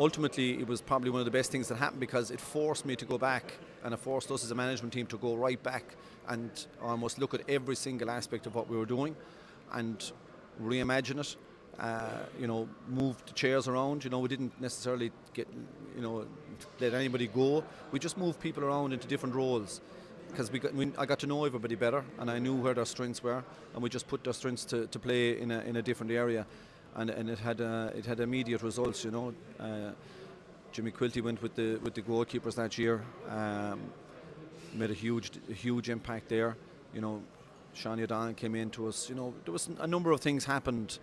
ultimately it was probably one of the best things that happened because it forced me to go back and it forced us as a management team to go right back and almost look at every single aspect of what we were doing and reimagine it. Uh, you know, move the chairs around. You know, we didn't necessarily get, you know, let anybody go. We just moved people around into different roles because we we, I got to know everybody better and I knew where their strengths were, and we just put their strengths to, to play in a, in a different area and, and it had uh, it had immediate results. You know, uh, Jimmy Quilty went with the with the goalkeepers that year, um, made a huge a huge impact there. You know, Sean O'Donnell came in to us. You know, there was a number of things happened.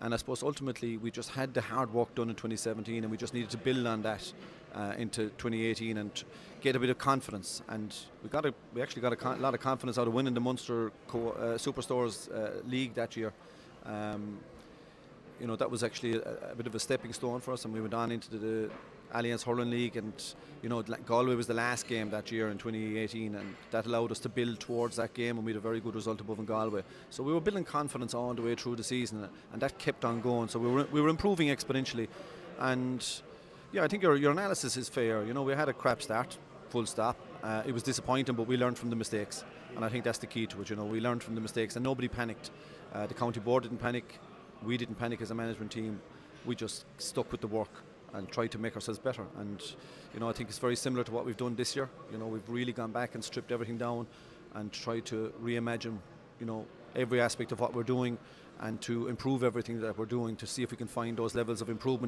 And I suppose ultimately we just had the hard work done in 2017 and we just needed to build on that uh, into 2018 and get a bit of confidence. And we got a, we actually got a lot of confidence out of winning the Munster Co- uh, Superstores uh, League that year. Um, you know that was actually a, a, bit of a stepping stone for us, and we went on into the, Allianz Hurling League, and you know Galway was the last game that year in 2018, and that allowed us to build towards that game, and we had a very good result above in Galway. So we were building confidence all the way through the season, and that kept on going. So we were we were improving exponentially, and yeah, I think your your analysis is fair. You know, we had a crap start, full stop. Uh, it was disappointing, but we learned from the mistakes, and I think that's the key to it. You know, we learned from the mistakes, and nobody panicked. Uh, the county board didn't panic we didn't panic as a management team. We just stuck with the work and tried to make ourselves better. And you know, I think it's very similar to what we've done this year. You know, we've really gone back and stripped everything down and tried to reimagine, you know, every aspect of what we're doing and to improve everything that we're doing to see if we can find those levels of improvement.